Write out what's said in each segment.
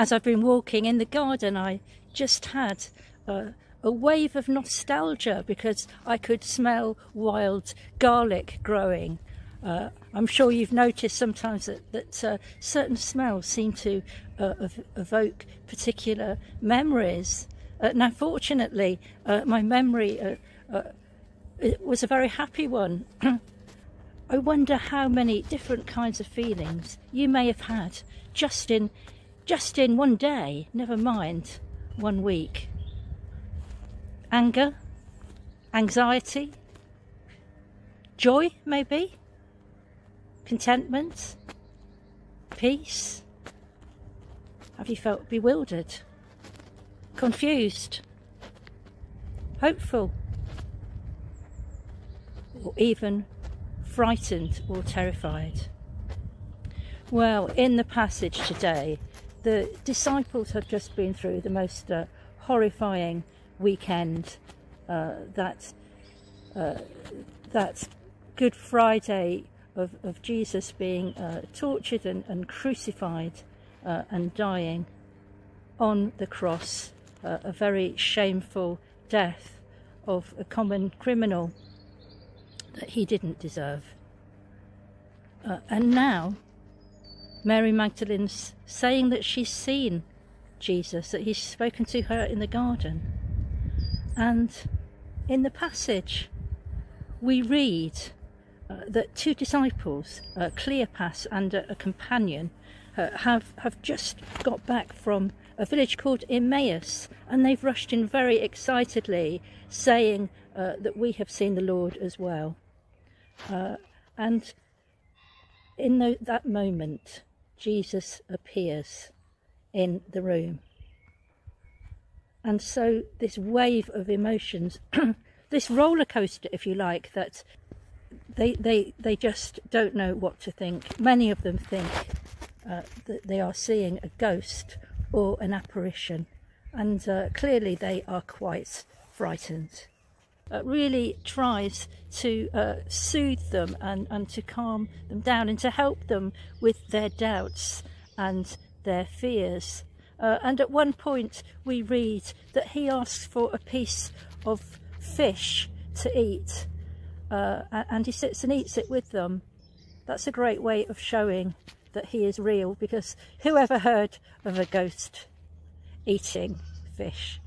as I've been walking in the garden, I just had a, a wave of nostalgia because I could smell wild garlic growing. Uh, I'm sure you've noticed sometimes that, that uh, certain smells seem to uh, ev- evoke particular memories. Uh, now, fortunately, uh, my memory was a very happy one. I wonder how many different kinds of feelings you may have had just in just in one day, never mind one week. Anger, anxiety, joy maybe, contentment, peace. Have you felt bewildered, confused, hopeful, or even frightened or terrified? Well, in the passage today, the disciples have just been through the most uh, horrifying weekend uh, that uh, that Good Friday of, of Jesus being uh, tortured and, and crucified uh, and dying on the cross, uh, a very shameful death of a common criminal that he didn't deserve. And now, Mary Magdalene's saying that she's seen Jesus, that he's spoken to her in the garden. And in the passage, we read uh, that two disciples, uh, Cleopas and a, a companion, uh, have, have just got back from a village called Emmaus and they've rushed in very excitedly, saying uh, that we have seen the Lord as well. Uh, and in the, that moment, Jesus appears in the room. And so, this wave of emotions, this roller coaster, if you like, that they, they, they just don't know what to think. Many of them think uh, that they are seeing a ghost or an apparition, and uh, clearly they are quite frightened uh, really tries to uh, soothe them and, and to calm them down and to help them with their doubts and their fears. Uh, and at one point, we read that he asks for a piece of fish to eat, uh, and he sits and eats it with them. That's a great way of showing that he is real because whoever heard of a ghost eating fish?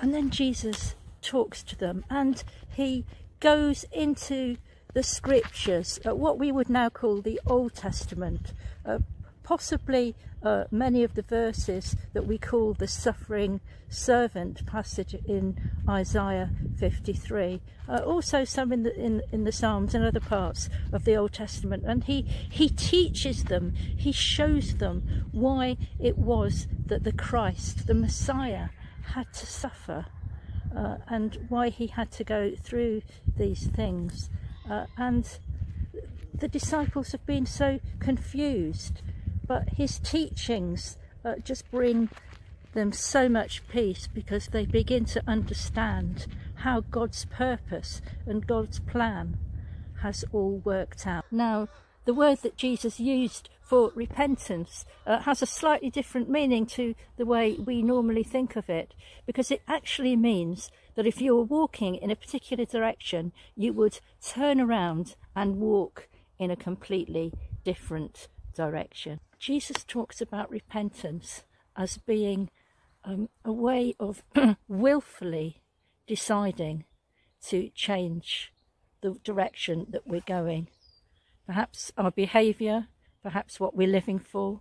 And then Jesus talks to them and he goes into the scriptures, uh, what we would now call the Old Testament, uh, possibly uh, many of the verses that we call the suffering servant passage in Isaiah 53, uh, also some in the, in, in the Psalms and other parts of the Old Testament. And he, he teaches them, he shows them why it was that the Christ, the Messiah, had to suffer uh, and why he had to go through these things. Uh, and the disciples have been so confused, but his teachings uh, just bring them so much peace because they begin to understand how God's purpose and God's plan has all worked out. Now, the word that Jesus used for repentance uh, has a slightly different meaning to the way we normally think of it because it actually means that if you were walking in a particular direction, you would turn around and walk in a completely different direction. Jesus talks about repentance as being um, a way of willfully deciding to change the direction that we're going. Perhaps our behaviour, perhaps what we're living for,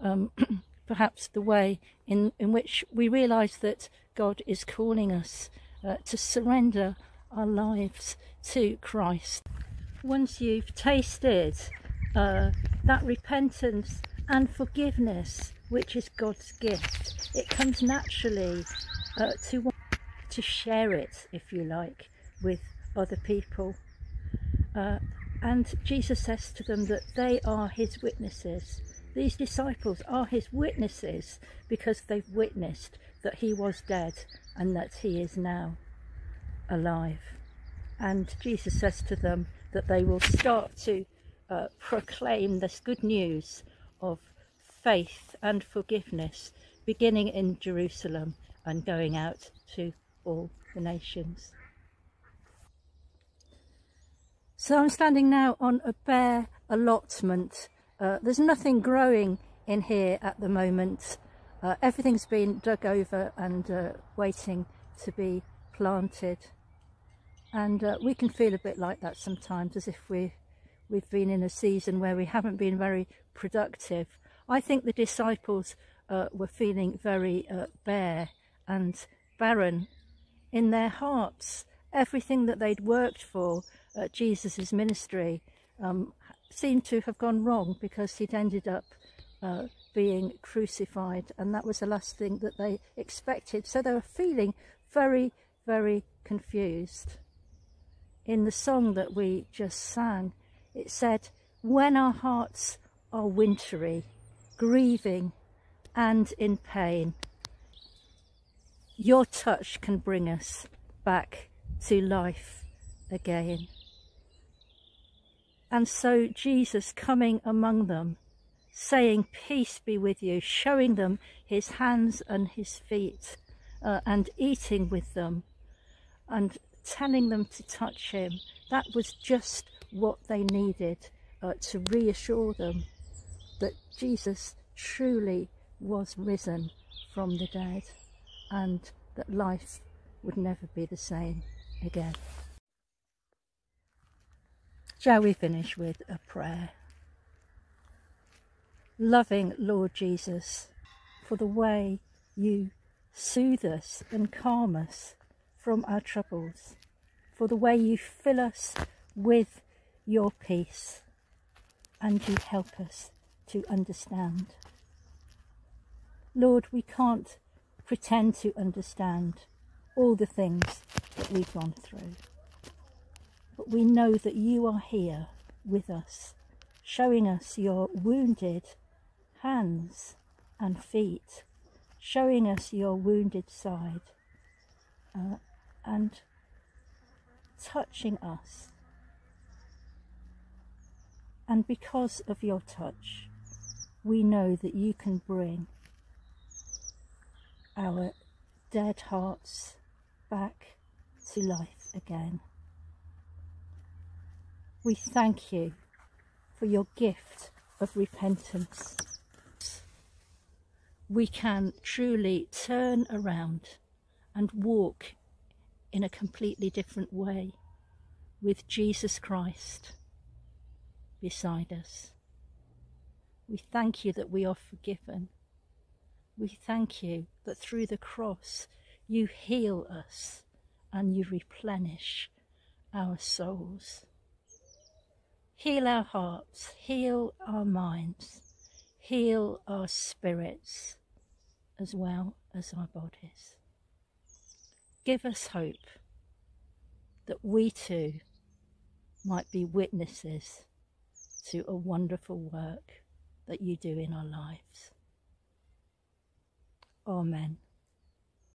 um, perhaps the way in, in which we realize that God is calling us uh, to surrender our lives to Christ. Once you've tasted uh, that repentance and forgiveness, which is God's gift, it comes naturally uh, to to share it, if you like, with other people. Uh, and Jesus says to them that they are his witnesses. These disciples are his witnesses because they've witnessed that he was dead and that he is now alive. And Jesus says to them that they will start to uh, proclaim this good news of faith and forgiveness, beginning in Jerusalem and going out to all the nations. So I'm standing now on a bare allotment. Uh, there's nothing growing in here at the moment. Uh, everything's been dug over and uh, waiting to be planted. And uh, we can feel a bit like that sometimes, as if we, we've been in a season where we haven't been very productive. I think the disciples uh, were feeling very uh, bare and barren in their hearts. Everything that they'd worked for at Jesus' ministry um, seemed to have gone wrong because he'd ended up uh, being crucified, and that was the last thing that they expected. So they were feeling very, very confused. In the song that we just sang, it said, When our hearts are wintry, grieving, and in pain, your touch can bring us back to life again. And so Jesus coming among them, saying, Peace be with you, showing them his hands and his feet, uh, and eating with them, and telling them to touch him. That was just what they needed uh, to reassure them that Jesus truly was risen from the dead and that life would never be the same again. Shall we finish with a prayer? Loving Lord Jesus, for the way you soothe us and calm us from our troubles, for the way you fill us with your peace and you help us to understand. Lord, we can't pretend to understand all the things that we've gone through but we know that you are here with us, showing us your wounded hands and feet, showing us your wounded side, uh, and touching us. And because of your touch, we know that you can bring our dead hearts back to life again. We thank you for your gift of repentance. We can truly turn around and walk in a completely different way with Jesus Christ beside us. We thank you that we are forgiven. We thank you that through the cross you heal us and you replenish our souls. Heal our hearts, heal our minds, heal our spirits as well as our bodies. Give us hope that we too might be witnesses to a wonderful work that you do in our lives. Amen.